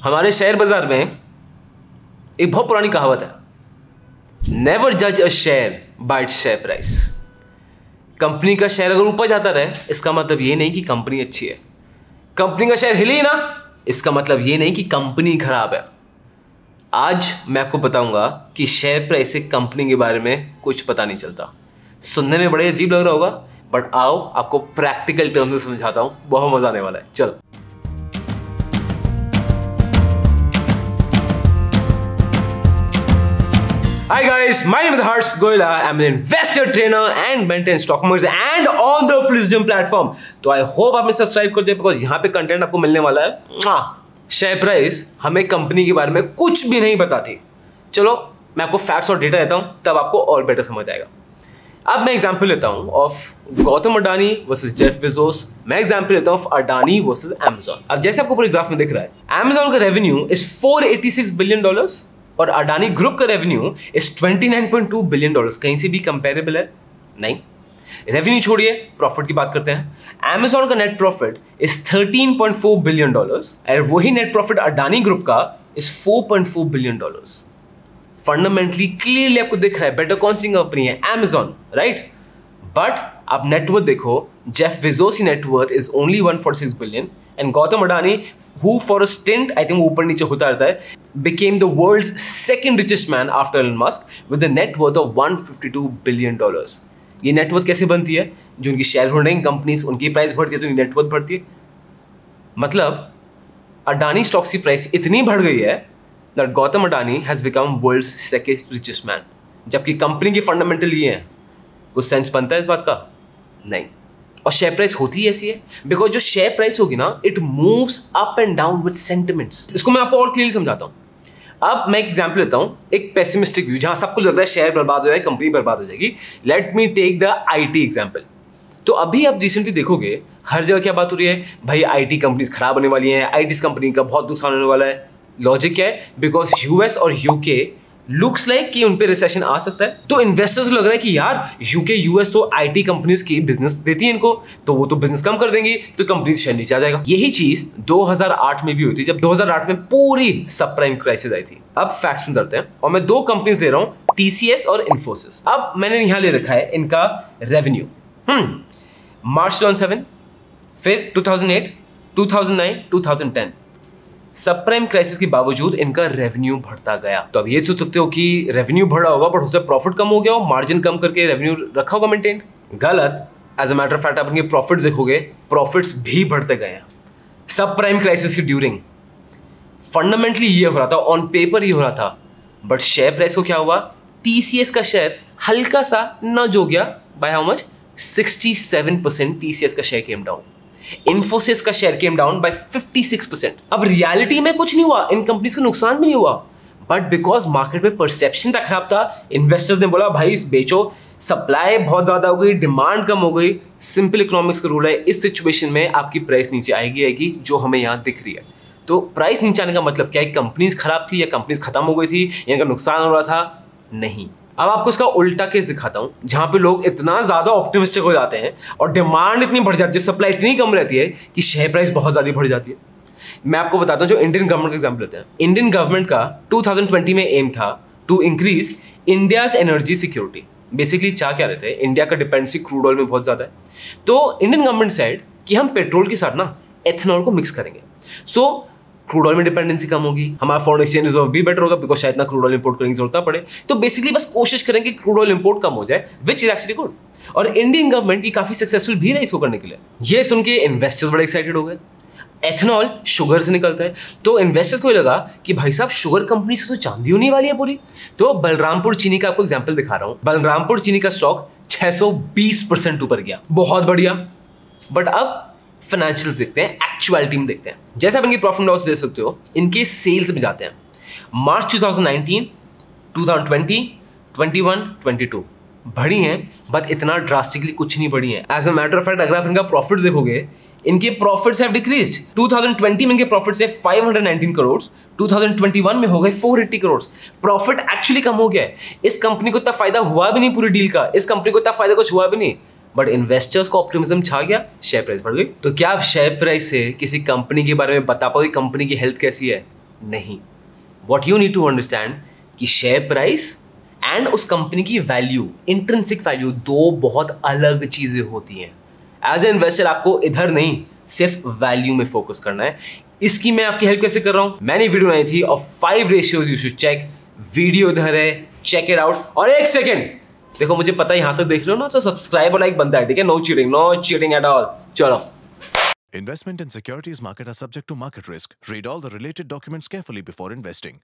हमारे शेयर बाज़ार में एक बहुत पुरानी कहावत है नेवर जज a share by its share price company का शेयर अगर ऊपर जाता रहे, इसका मतलब ये नहीं कि कंपनी अच्छी है। कंपनी का शेयर हिली ना, इसका मतलब ये नहीं कि कंपनी खराब है। आज मैं आपको बताऊँगा कि शेयर प्राइस से कंपनी के बारे में कुछ पता नहीं चलता। सुनने में बड़े अजीब लग रहा होगा बट आओ, आपको प्रैक्टिकल टर्म में समझाता हूँ, बहुत मज़ा आने वाला है। चलो। Hi guys, my name is Harsh Goyla. I'm an investor trainer and maintain stock markets and on the Flisdom platform. तो I hope आपने सब्सक्राइब कर दिया बिकॉज़ यहाँ पे कंटेंट आपको मिलने वाला है। शेयर प्राइस हमें कंपनी के बारे में कुछ भी नहीं बताती। चलो मैं आपको फैक्ट्स और डेटा देता हूँ तब आपको और बेटर समझ आएगा। अब मैं एग्ज़ाम्पल लेता हूँ of Gautam Adani versus Jeff Bezos मैं एग्ज़ाम्पल लेता हूँ अडानी वर्सेस अमेजोन अब जैसे आपको पूरे ग्राफ में दिख रहा है अमेजोन का रेवेन्यू इज़ 486 बिलियन डॉलर्स और अडानी ग्रुप का रेवेन्यू इज़ 29.2 बिलियन डॉलर्स कहीं से भी कंपेरेबल है? नहीं. रेवेन्यू छोड़िए प्रॉफिट की बात करते हैं. अमेजोन का net profit is 13.4 billion dollars और वही नेट प्रॉफिट अडानी ग्रुप का is 4.4 billion dollars fundamentally clearly आपको दिख रहा है बेटर कौन सी कंपनी है? अमेजोन राइट बट आप नेटवर्थ देखो Jeff Bezos net worth is only 146 billion and Gautam Adani who for a stint, I ऊपर नीचे होता रहता है, became the world's second richest man after Elon Musk with a net worth of 152 billion dollars. ये net worth कैसे बनती है? जो उनकी शेयर होल्डिंग कंपनीज़ उनकी प्राइस बढ़ती है तो उनकी नेटवर्थ बढ़ती है। मतलब अडानी स्टॉक्स की प्राइस इतनी बढ़ गई है that Gautam Adani has become world second richest man जबकि कंपनी के फंडामेंटल ये हैं। कुछ सेंस बनता है इस बात का? नहीं। और शेयर प्राइस होती ऐसी है? बिकॉज़ जो शेयर प्राइस होगी ना it moves up and down with sentiments इसको मैं आपको और क्लियरली समझाता हूँ। अब मैं एग्ज़ाम्पल लेता हूँ, एक पेसिमिस्टिक व्यू जहाँ सबको लग रहा है शेयर बर्बाद हो जाएगी कंपनी बर्बाद हो जाएगी। Let me take the I T example तो अभी आप रिसेंटली देखोगे, हर जगह क्या बात हो रही है? भाई आई टी कंपनीज़ खराब होने वाली हैं आई टी कंपनी का बहुत नुकसान होने वाला है। लॉजिक क्या है? बिकॉज़ यूएस और यूके लुक्स लाइक कि उन पे रिसेशन आ सकता है। तो इन्वेस्टर्स लग रहा है कि यार यूके यूएस तो आईटी कंपनीज़ की बिज़नेस देती है इनको तो वो तो बिज़नेस कम कर देंगी तो कंपनी शेयर नीचे आ जाएगा। यही चीज़ 2008 में भी हुई थी जब 2008 में पूरी सब प्राइम क्राइसिस आई थी। अब फैक्ट्स में डरते हैं और मैं दो कंपनीज़ दे रहा हूँ टीसीएस और इन्फोसिस अब मैंने यहाँ ले रखा है इनका रेवेन्यू हम्म मार्च टू फिर 2008, 2009, 2010 सब प्राइम क्राइसिस के बावजूद इनका रेवेन्यू बढ़ता गया। तो अब ये सोच सकते हो कि रेवेन्यू बढ़ा होगा बट उससे प्रॉफिट कम हो गया हो मार्जिन कम करके रेवेन्यू रखा होगा मेंटेन गलत। As a matter of fact आप इनके प्रॉफिट्स देखोगे प्रॉफिट्स भी बढ़ते गए हैं। सब प्राइम क्राइसिस की ड्यूरिंग फंडामेंटली ये हो रहा था ऑन पेपर ही हो रहा था बट शेयर प्राइस को क्या हुआ? टीसीएस का शेयर हल्का सा न जो गया। By how much 67 percent TCS का शेयर केम डाउन इन्फोसिस का share came down by 56 percent अब रियलिटी में कुछ नहीं हुआ. इन कंपनीज़ का नुकसान भी नहीं हुआ. बट बिकॉज़ मार्केट में परसेप्शन तक खराब था इन्वेस्टर्स ने बोला, भाई, बेचो. सप्लाई बहुत ज़्यादा हो गई डिमांड कम हो गई. सिंपल इकोनॉमिक्स का रूल है, इस सिचुएशन में आपकी प्राइस नीचे आएगी आएगी, जो हमें यहाँ दिख रही है. तो प्राइस नीचे आने का मतलब क्या है? कंपनीज़ खराब थी या कंपनीज़ खत्म हो गई थी या इनका नुकसान हो रहा था? नहीं. अब आपको इसका उल्टा केस दिखाता हूँ जहाँ पे लोग इतना ज़्यादा ऑप्टिमिस्टिक हो जाते हैं और डिमांड इतनी बढ़ जाती है सप्लाई इतनी कम रहती है कि शेयर प्राइस बहुत ज़्यादा बढ़ जाती है। मैं आपको बताता हूँ जो इंडियन गवर्नमेंट का एग्ज़ाम्पल लेते हैं। इंडियन गवर्नमेंट का 2020 में एम था to increase India's energy security basically चाह क्या रहते हैं? इंडिया का डिपेंडेंसी क्रूड ऑयल में बहुत ज़्यादा है। तो इंडियन गवर्नमेंट साइड कि हम पेट्रोल के साथ ना एथेनॉल को मिक्स करेंगे। सो so, क्रूड ऑयल में डिपेंडेंसी कम होगी। हमारा फॉरन एक्सचेंज रिज़र्व भी बेटर होगा बिकॉज़ शायद ना क्रूड ऑयल इंपोर्ट करने की ज़रूरत पड़े। तो बेसिकली बस कोशिश करें कि क्रूड ऑयल इंपोर्ट कम हो जाए विच इज़ एक्चुअली गुड और इंडियन गवर्नमेंट ये काफ़ी सक्सेसफुल भी रही इसको करने के लिए। ये सुन के इन्वेस्टर्स बड़े एक्साइटेड हो गए। एथेनॉल शुगर से निकलता है। तो इन्वेस्टर्स को लगा कि भाई साहब शुगर कंपनी से तो चांदी होने वाली है पूरी। तो बलरामपुर चीनी का आपको एग्ज़ाम्पल दिखा रहा हूँ। बलरामपुर चीनी का स्टॉक 620 परसेंट ऊपर गया। बहुत बढ़िया। बट अब फाइनेंशियल देखते हैं एक्चुअलिटी में देखते हैं। जैसे आप इनकी प्रॉफिट लॉस दे सकते हो इनके सेल्स में जाते हैं। मार्च 2019, 2020, 21, 22 बढ़ी हैं बट इतना ड्रास्टिकली कुछ नहीं बढ़ी है। As a matter of fact अगर आप इनका प्रॉफिट देखोगे इनके प्रॉफिट्स हैव डिक्रीज्ड 2020 में इनके प्रॉफिट्स है 519 करोड़ 2021 में हो गए 480 करोड़ प्रॉफिट एक्चुअली कम हो गया है। इस कंपनी को इतना फ़ायदा हुआ भी नहीं पूरी डील का। इस कंपनी को इतना फ़ायदा कुछ हुआ भी नहीं। बट इन्वेस्टर्स को ऑप्टिमिज्म छा गया शेयर प्राइस बढ़ गई। तो क्या आप शेयर प्राइस से किसी कंपनी के बारे में बता पाओगे कंपनी की हेल्थ कैसी है? नहीं। What you need to understand कि शेयर प्राइस एंड उस कंपनी की वैल्यू इंट्रेंसिक वैल्यू दो बहुत अलग चीज़ें होती हैं। एज ए इन्वेस्टर आपको इधर नहीं, सिर्फ़ वैल्यू में फोकस करना है। इसकी मैं आपकी हेल्प कैसे कर रहा हूँ? मैंने वीडियो बनाई थी और five ratios you should check video इधर है चेक इट आउट और एक सेकेंड देखो मुझे पता है यहाँ तक देख हो ना तो सब्सक्राइब लाइक बनता है ठीक है no cheating no cheating at all चलो Investment in securities market are subject to market risk. Read all the related documents carefully before investing.